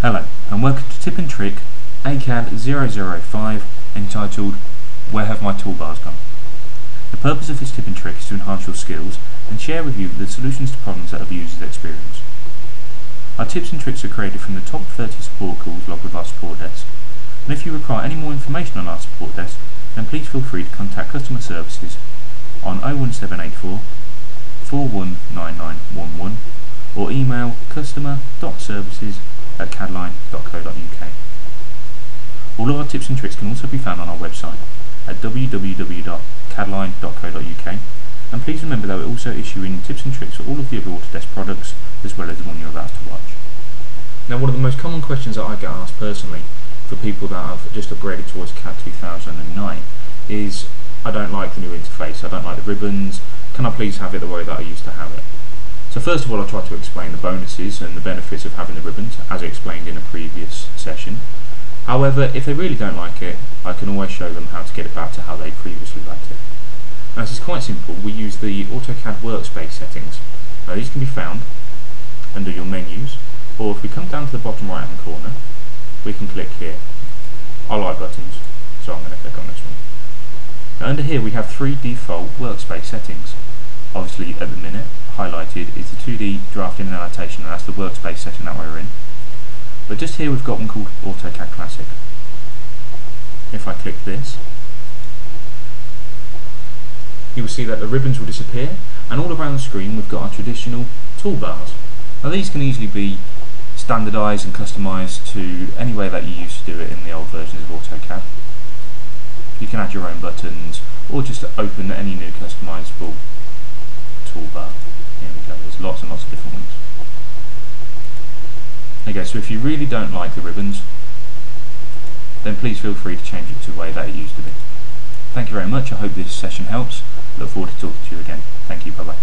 Hello, and welcome to Tip and Trick ACAD 005 entitled Where Have My Toolbars Gone? The purpose of this tip and trick is to enhance your skills and share with you the solutions to problems that abusers experience. Our tips and tricks are created from the top 30 support calls logged with our support desk. And if you require any more information on our support desk, then please feel free to contact customer services on 01784 419911 or email customer.services at cadline.co.uk. All of our tips and tricks can also be found on our website at www.cadline.co.uk and please remember that we're also issuing tips and tricks for all of the other Autodesk products as well as the one you're about to watch. Now one of the most common questions that I get asked personally for people that have just upgraded to AutoCAD 2009 is I don't like the new interface, I don't like the ribbons, can I please have it the way that I used to have it? So first of all I try to explain the bonuses and the benefits of having the ribbons as explained in a previous session. However, if they really don't like it, I can always show them how to get it back to how they previously liked it. Now this is quite simple, we use the AutoCAD workspace settings. Now these can be found under your menus, or if we come down to the bottom right hand corner, we can click here. I like buttons, so I'm going to click on this one. Now under here we have three default workspace settings. Obviously at the minute, highlighted is the 2D drafting and annotation, and that's the workspace setting that we're in. But just here we've got one called AutoCAD Classic. If I click this, you will see that the ribbons will disappear, and all around the screen we've got our traditional toolbars. Now these can easily be standardised and customised to any way that you used to do it in the old versions of AutoCAD. You can add your own buttons or just open any new customisable toolbar. Here we go, there's lots and lots of different ones. Okay, so if you really don't like the ribbons, then please feel free to change it to the way that it used to be. Thank you very much, I hope this session helps. Look forward to talking to you again. Thank you, bye bye.